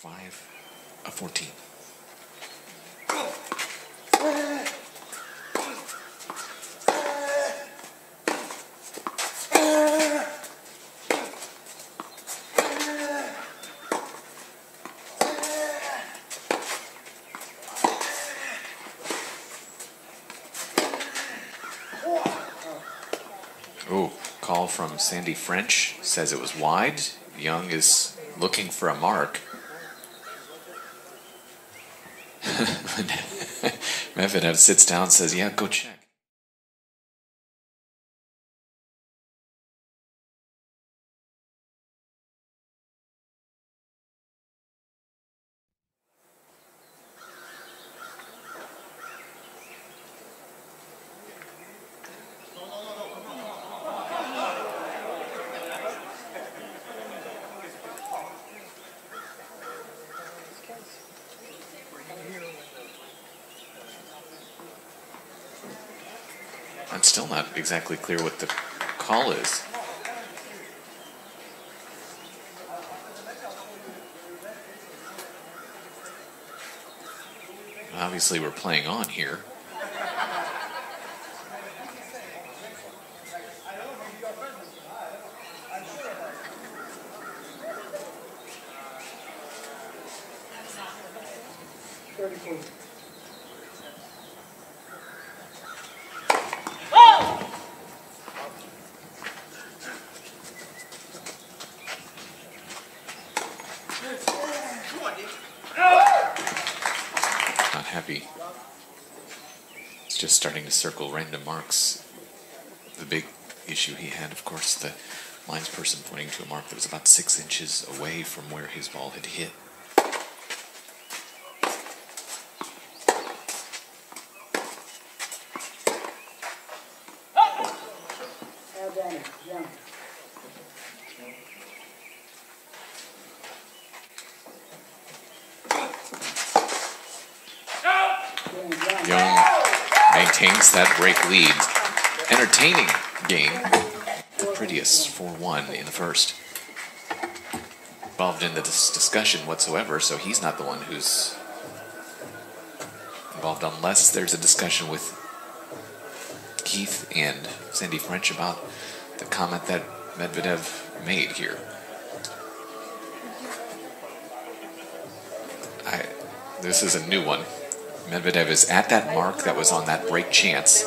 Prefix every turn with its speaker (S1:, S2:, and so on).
S1: 5 of 14. Oh, call from Sandy French says it was wide. Young is looking for a mark. Medvedev sits down and says, Yeah, go check. I'm still not exactly clear what the call is. Obviously, we're playing on here. Not happy. It's just starting to circle random marks. The big issue he had, of course, the lines person pointing to a mark that was about six inches away from where his ball had hit. Young maintains that break lead. Entertaining game. The prettiest 4 1 in the first. Involved in the dis- discussion whatsoever, so he's not the one who's involved unless there's a discussion with Keith and Sandy French about the comment that Medvedev made here. I, this is a new one. Medvedev is at that mark that was on that break chance.